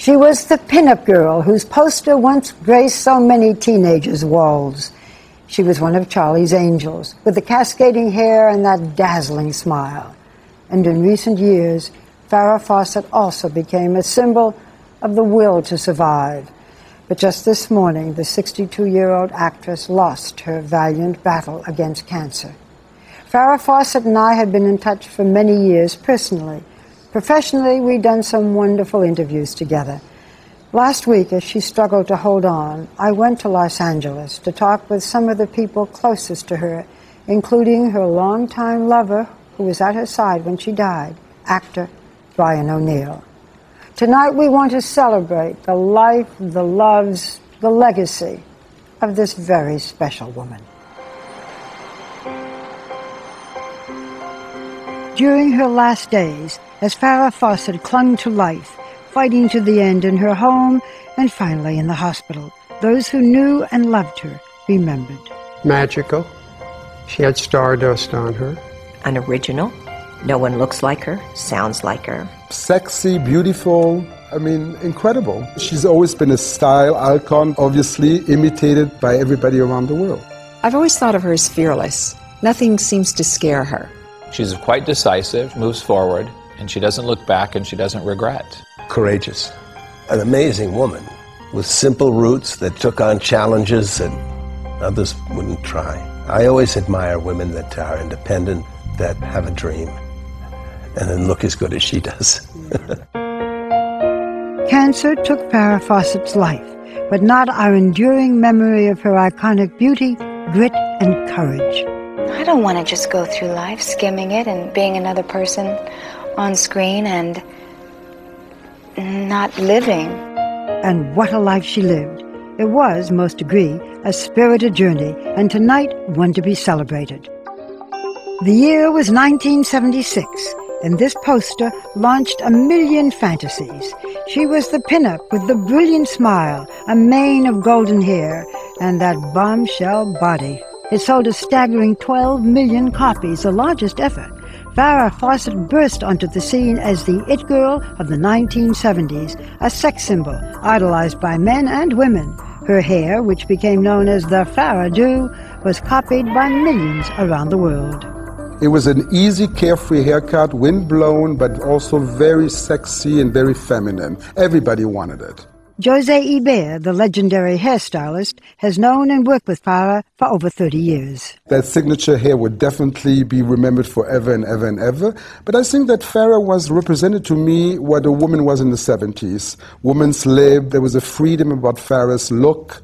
She was the pinup girl whose poster once graced so many teenagers' walls. She was one of Charlie's angels, with the cascading hair and that dazzling smile. And in recent years, Farrah Fawcett also became a symbol of the will to survive. But just this morning, the 62 year old actress lost her valiant battle against cancer. Farrah Fawcett and I had been in touch for many years personally. Professionally, we'd done some wonderful interviews together. Last week, as she struggled to hold on, I went to Los Angeles to talk with some of the people closest to her, including her longtime lover, who was at her side when she died, actor Ryan O'Neal. Tonight, we want to celebrate the life, the loves, the legacy of this very special woman. During her last days, as Farrah Fawcett clung to life, fighting to the end in her home and finally in the hospital, those who knew and loved her remembered. Magical. She had stardust on her. An original. No one looks like her, sounds like her. Sexy, beautiful, I mean, incredible. She's always been a style icon, obviously imitated by everybody around the world. I've always thought of her as fearless. Nothing seems to scare her. She's quite decisive, moves forward, and she doesn't look back and she doesn't regret. Courageous. An amazing woman with simple roots that took on challenges that others wouldn't try. I always admire women that are independent, that have a dream, and then look as good as she does. Cancer took Farrah Fawcett's life, but not our enduring memory of her iconic beauty, grit, and courage. I don't want to just go through life skimming it and being another person on screen and not living. And what a life she lived. It was, most agree, a spirited journey, and tonight one to be celebrated. The year was 1976, and this poster launched a million fantasies. She was the pinup with the brilliant smile, a mane of golden hair, and that bombshell body. It sold a staggering 12 million copies, the largest ever. Farrah Fawcett burst onto the scene as the it girl of the 1970s, a sex symbol idolized by men and women. Her hair, which became known as the Farrah Do, was copied by millions around the world. It was an easy, carefree haircut, wind-blown, but also very sexy and very feminine. Everybody wanted it. Jose Eber, the legendary hairstylist, has known and worked with Farrah for over 30 years. That signature hair would definitely be remembered forever and ever and ever. But I think that Farrah was represented to me what a woman was in the 70s. Woman's lib, there was a freedom about Farrah's look.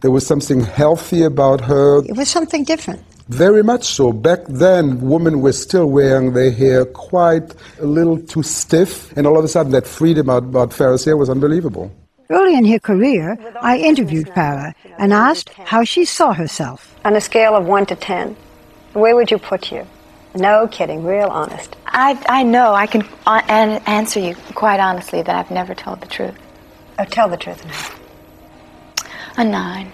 There was something healthy about her. It was something different. Very much so. Back then, women were still wearing their hair quite a little too stiff, and all of a sudden, that freedom about, about Farrah's hair was unbelievable. Early in her career, I interviewed Farrah and asked how she saw herself. On a scale of 1 to 10, where would you put you? No kidding, real honest. I, I know I can uh, an- answer you quite honestly that I've never told the truth. Oh, tell the truth now. A nine.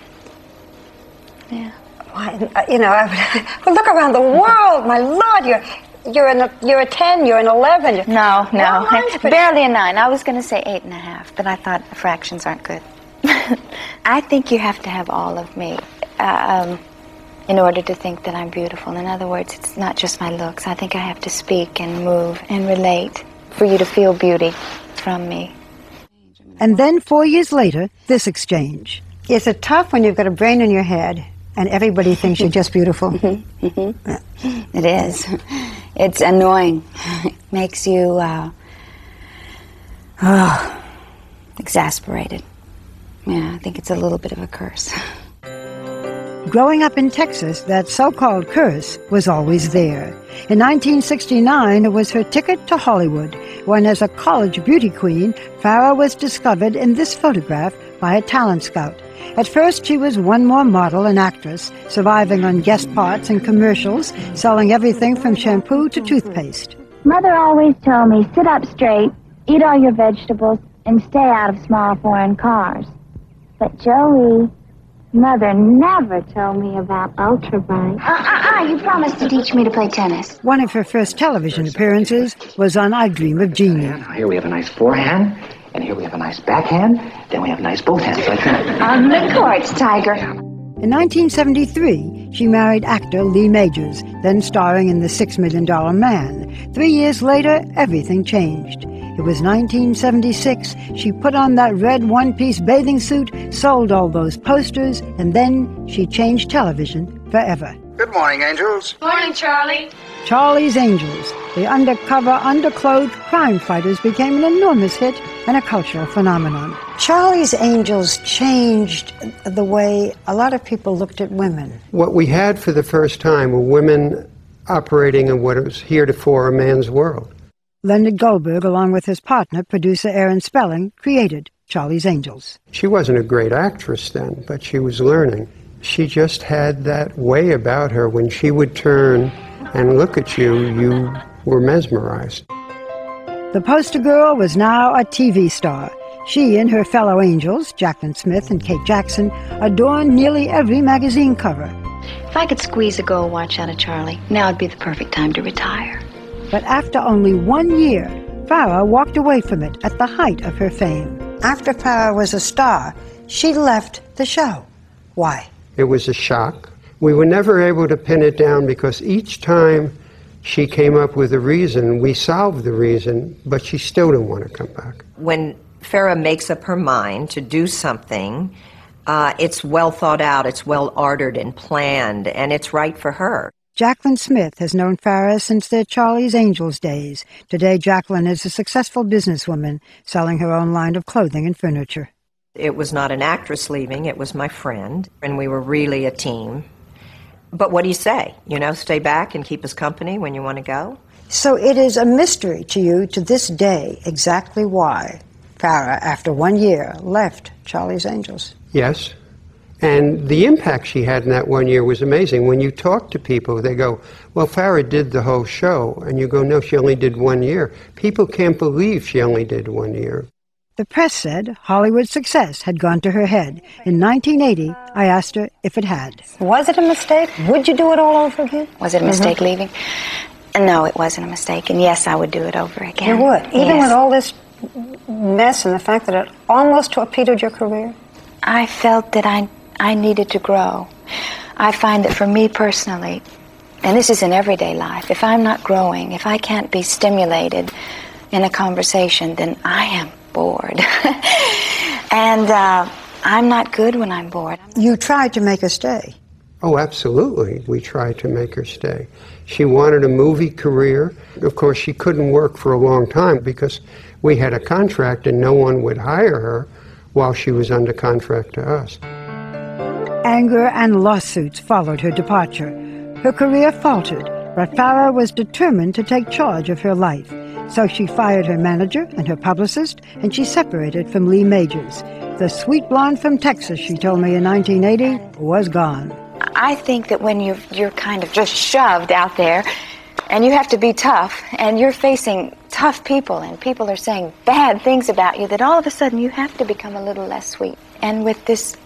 Yeah. Why, uh, you know, I would, well, look around the world. My Lord, you're you're an, you're a 10, you're an 11. You're, No, no. Well, mine's pretty- Barely a nine. I was going to say eight and a half, but I thought fractions aren't good. I think you have to have all of me uh, um, in order to think that I'm beautiful. In other words, it's not just my looks. I think I have to speak and move and relate for you to feel beauty from me. And then four years later, this exchange. Is it tough when you've got a brain in your head and everybody thinks you're just beautiful? It is. It's annoying. It makes you uh, oh, exasperated. Yeah, I think it's a little bit of a curse. Growing up in Texas, that so-called curse was always there. In 1969, it was her ticket to Hollywood, when as a college beauty queen, Farrah was discovered in this photograph by a talent scout. At first, she was one more model and actress, surviving on guest parts and commercials, selling everything from shampoo to toothpaste. Mother always told me, sit up straight, eat all your vegetables, and stay out of small foreign cars. But Joey, Mother never told me about ultraviolet. Uh, uh, uh, you promised to teach me to play tennis. One of her first television appearances was on I Dream of Jeannie. Here we have a nice forehand And here we have a nice backhand, then we have nice both hands like that. On the courts, Tiger. In 1973, she married actor Lee Majors, then starring in The Six Million Dollar Man. Three years later, everything changed. It was 1976. She put on that red one-piece bathing suit, sold all those posters, and then she changed television forever. Good morning, angels. Morning, Charlie. Charlie's Angels, the undercover, underclothed crime fighters became an enormous hit and a cultural phenomenon. Charlie's Angels changed the way a lot of people looked at women. What we had for the first time were women operating in what was heretofore a man's world. Leonard Goldberg, along with his partner, producer Aaron Spelling, created Charlie's Angels. She wasn't a great actress then, but she was learning. She just had that way about her. When she would turn and look at you, you were mesmerized. The poster girl was now a TV star. She and her fellow angels, Jaclyn Smith and Kate Jackson, adorned nearly every magazine cover. If I could squeeze a gold watch out of Charlie, now would be the perfect time to retire. But after only one year, Farrah walked away from it at the height of her fame. After Farrah was a star, she left the show. Why? It was a shock. We were never able to pin it down because each time she came up with a reason, we solved the reason, but she still didn't want to come back. When Farrah makes up her mind to do something, uh, it's well thought out, it's well ordered and planned, and it's right for her. Jaclyn Smith has known Farrah since their Charlie's Angels days. Today, Jaclyn is a successful businesswoman selling her own line of clothing and furniture. It was not an actress leaving, it was my friend, and we were really a team. But what do you say? You know, stay back and keep us company when you want to go? So it is a mystery to you to this day exactly why Farrah, after one year, left Charlie's Angels. Yes. And the impact she had in that one year was amazing. When you talk to people, they go, Well, Farrah did the whole show. And you go, No, she only did one year. People can't believe she only did one year. The press said Hollywood success had gone to her head. In 1980, I asked her if it had. Was it a mistake? Would you do it all over again? Was it a mistake mm-hmm. leaving? No, it wasn't a mistake. And yes, I would do it over again. You would, even Yes. with all this mess and the fact that it almost torpedoed your career. I felt that I, I needed to grow. I find that for me personally, and this is in everyday life, if I'm not growing, if I can't be stimulated in a conversation, then I am bored. and uh, I'm not good when I'm bored. You tried to make her stay. Oh, absolutely. We tried to make her stay. She wanted a movie career. Of course, she couldn't work for a long time because we had a contract and no one would hire her while she was under contract to us. Anger and lawsuits followed her departure. Her career faltered, but Farrah was determined to take charge of her life. So she fired her manager and her publicist, and she separated from Lee Majors. The sweet blonde from Texas, she told me in 1980, was gone. I think that when you're, you're kind of just shoved out there and you have to be tough and you're facing tough people and people are saying bad things about you, that all of a sudden you have to become a little less sweet. And with this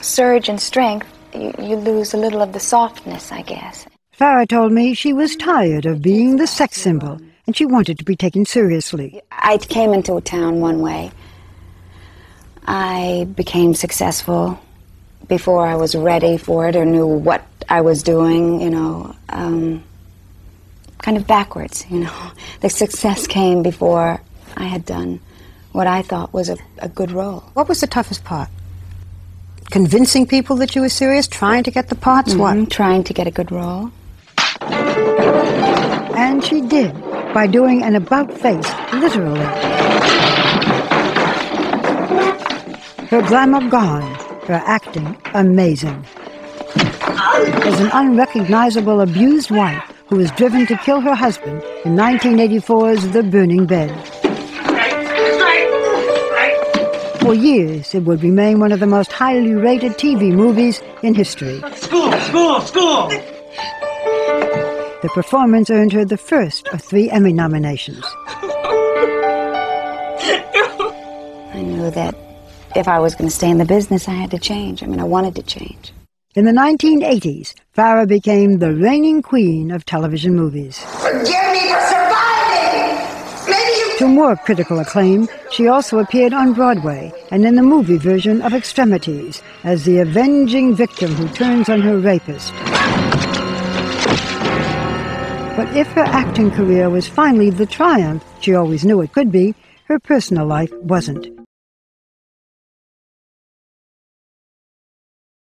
surge in strength, you, you lose a little of the softness, I guess. Farrah told me she was tired of being the sex symbol, and she wanted to be taken seriously. I came into a town one way. I became successful before I was ready for it or knew what I was doing, you know, um, kind of backwards, you know. The success came before I had done what I thought was a, a good role. What was the toughest part? Convincing people that you were serious, trying to get the parts, what? Mhm, Trying to get a good role. And she did, by doing an about face, literally. Her glamour gone, her acting amazing. As an unrecognizable abused wife who was driven to kill her husband in 1984's The Burning Bed. For years, it would remain one of the most highly rated TV movies in history. School, school, school! The performance earned her the first of three Emmy nominations. I knew that if I was going to stay in the business, I had to change. I mean, I wanted to change. In the 1980s, Farrah became the reigning queen of television movies. Forgive To more critical acclaim, she also appeared on Broadway and in the movie version of Extremities as the avenging victim who turns on her rapist. But if her acting career was finally the triumph she always knew it could be, her personal life wasn't.